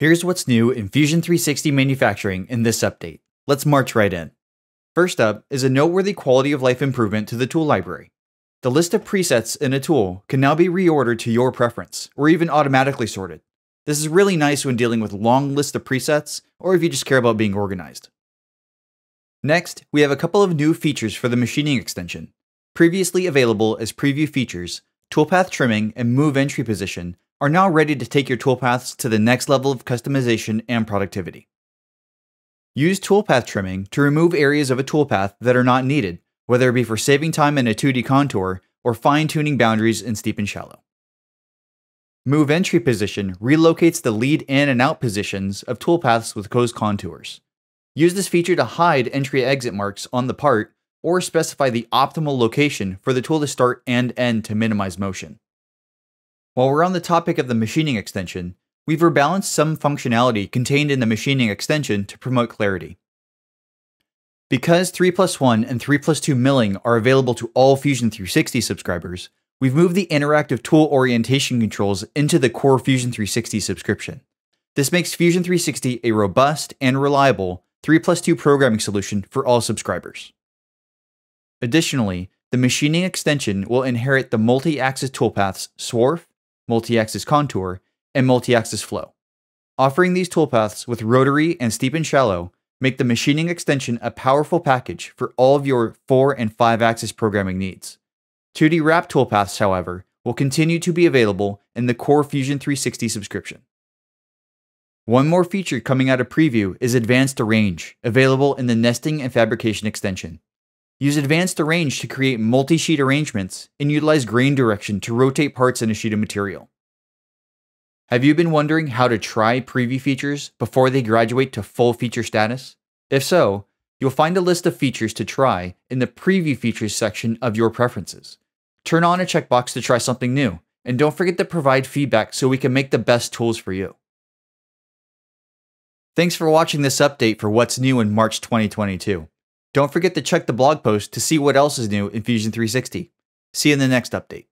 Here's what's new in Fusion 360 manufacturing in this update. Let's march right in. First up is a noteworthy quality of life improvement to the tool library. The list of presets in a tool can now be reordered to your preference, or even automatically sorted. This is really nice when dealing with long lists of presets, or if you just care about being organized. Next, we have a couple of new features for the machining extension. Previously available as preview features, toolpath trimming and move entry position are now ready to take your toolpaths to the next level of customization and productivity. Use toolpath trimming to remove areas of a toolpath that are not needed, whether it be for saving time in a 2D contour or fine-tuning boundaries in steep and shallow. Move entry position relocates the lead in and out positions of toolpaths with closed contours. Use this feature to hide entry exit marks on the part or specify the optimal location for the tool to start and end to minimize motion. While we're on the topic of the machining extension, we've rebalanced some functionality contained in the machining extension to promote clarity. Because 3 plus 1 and 3 plus 2 milling are available to all Fusion 360 subscribers, we've moved the interactive tool orientation controls into the core Fusion 360 subscription. This makes Fusion 360 a robust and reliable 3 plus 2 programming solution for all subscribers. Additionally, the machining extension will inherit the multi-axis toolpaths Swarf, multi-axis contour, and multi-axis flow. Offering these toolpaths with rotary and steep and shallow make the machining extension a powerful package for all of your 4 and 5 axis programming needs. 2D wrap toolpaths, however, will continue to be available in the core Fusion 360 subscription. One more feature coming out of preview is Advanced Arrange, available in the Nesting and Fabrication extension. Use Advanced Arrange to create multi-sheet arrangements and utilize grain direction to rotate parts in a sheet of material. Have you been wondering how to try preview features before they graduate to full feature status? If so, you'll find a list of features to try in the preview features section of your preferences. Turn on a checkbox to try something new, and don't forget to provide feedback so we can make the best tools for you. Thanks for watching this update for what's new in March 2022. Don't forget to check the blog post to see what else is new in Fusion 360. See you in the next update.